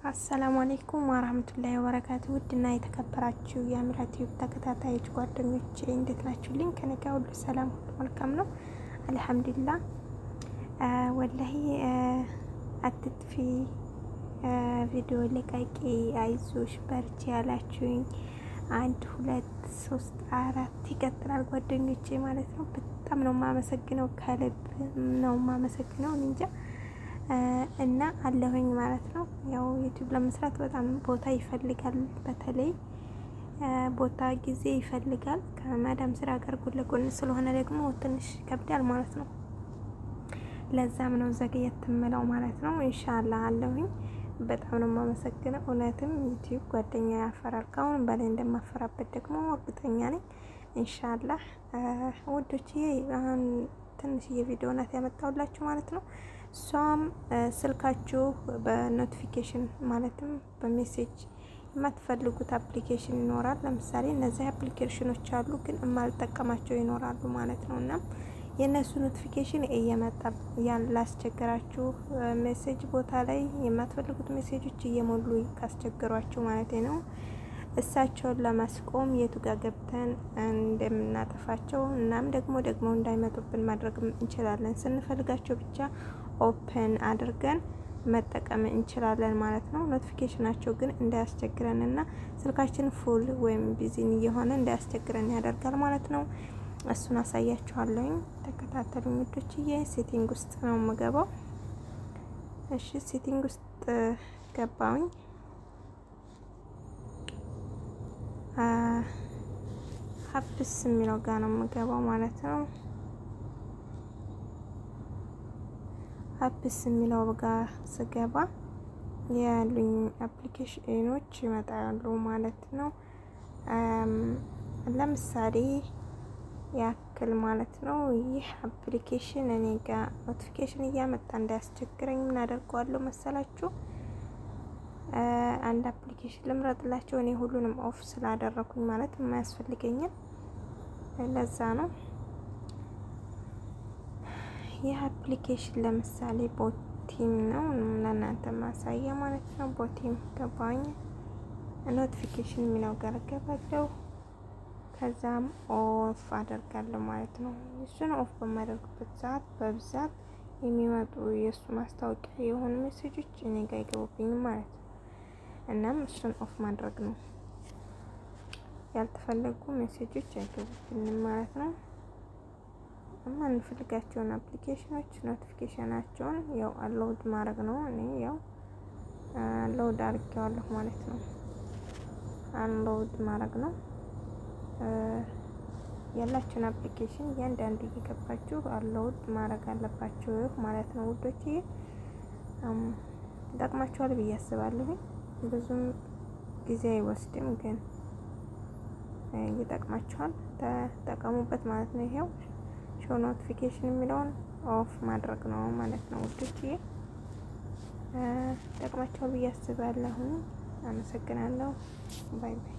አሰላሙ አሌይኩም ወራህመቱላሂ ወበረካቱ። ውድና የተከበራችሁ የአሚራት ዩብ ተከታታዮች ጓደኞቼ እንዴት ናችሁልኝ? ከኔ ጋር ሁሉ ሰላም፣ ሁሉ መልካም ነው አልሐምዱሊላህ። ወላሂ አትጥፊ ቪዲዮ ለቃቂ፣ አይዞሽ በርቺ ያላችሁኝ አንድ ሁለት ሶስት አራት ይቀጥላል ጓደኞቼ ማለት ነው። በጣም ነው የማመሰግነው፣ ከልብ ነው የማመሰግነው እንጃ እና አለሁኝ ማለት ነው። ያው ዩቲዩብ ለመስራት በጣም ቦታ ይፈልጋል፣ በተለይ ቦታ ጊዜ ይፈልጋል። ከማዳም ስራ ጋር ጎን ለጎን ስለሆነ ደግሞ ትንሽ ይከብዳል ማለት ነው። ለዛም ነው ዘግየት የምለው ማለት ነው። ኢንሻአላህ አለሁኝ። በጣም ነው የማመሰግነው። እውነትም ዩቲዩብ ጓደኛ ያፈራል። ከአሁን በላይ እንደማፈራበት ደግሞ እርግጠኛ ነኝ። ኢንሻአላህ ውዶቼ አሁን ትንሽዬ ቪዲዮ ናት ያመጣሁላችሁ ማለት ነው። እሷም ስልካችሁ በ notification ማለትም በ message የማትፈልጉት application ይኖራል። ለምሳሌ እነዚህ አፕሊኬሽኖች አሉ፣ ግን የማልጠቀማቸው ይኖራሉ ማለት ነው እና የእነሱ notification እየመጣ ላስቸገራችሁ message ቦታ ላይ የማትፈልጉት ሜሴጆች እየሞሉ ካስቸገሯችሁ ማለት ነው እሳቸውን ለማስቆም የቱ ጋር ገብተን እንደምናጠፋቸው እናም ደግሞ ደግሞ እንዳይመጡብን ማድረግ እንችላለን። ስንፈልጋቸው ብቻ open አድርገን መጠቀም እንችላለን ማለት ነው። ኖቲፊኬሽናቸው ግን እንዳያስቸግረን እና ስልካችን full ወይም busy እየሆነ እንዳያስቸግረን ያደርጋል ማለት ነው። እሱን አሳያችኋለሁኝ። ተከታተሉኝ ውዶችዬ። setting ውስጥ ነው የምገባው። እሺ setting ውስጥ ገባውኝ። Apps የሚለው ጋር ነው የምገባው ማለት ነው። Apps የሚለው ጋር ስገባ ያሉኝ አፕሊኬሽኖች ይመጣሉ ማለት ነው። ለምሳሌ ያክል ማለት ነው ይህ application እኔ ጋር notification እያመጣ እንዳያስቸግረኝ ምን አደርገዋለሁ መሰላችሁ? አንድ application ልምረጥላችሁ። እኔ ሁሉንም off ስላደረኩኝ ማለት የማያስፈልገኝን ለዛ ነው። ይህ application ለምሳሌ ቦቲም ነው ለእናንተ ማሳያ ማለት ነው። ቦቲም ገባኝ። notification የሚለው ጋር ገባለሁ። ከዛም off አደርጋለሁ ማለት ነው። እሱን off በማደርግበት ሰዓት በብዛት የሚመጡ የእሱ ማስታወቂያ የሆኑ ሜሴጆች እኔ ጋር አይገቡብኝም ማለት ነው። እናም እሱን off ማድረግ ነው። ያልተፈለጉ ሜሴጆች አይገቡብንም ማለት ነው። የማንፈልጋቸውን አፕሊኬሽኖች ኖቲፊኬሽናቸውን ያው allowed ማድረግ ነው። እኔ ያው allowed አድርጌዋለሁ ማለት ነው። unallowed ማድረግ ነው። ያላችሁን application እያንዳንዱ እየገባችሁ allowed ማድረግ አለባችሁ ማለት ነው ውዶች። ይጠቅማችኋል ብዬ አስባለሁ። ብዙም ጊዜ አይወስድም፣ ግን ይጠቅማችኋል። ተጠቀሙበት ማለት ነው። ይሄው show notification የሚለውን off ማድረግ ነው ማለት ነው ውዶች። ይጠቅማችኋል ብዬ አስባለሁ። አመሰግናለሁ። bye bye።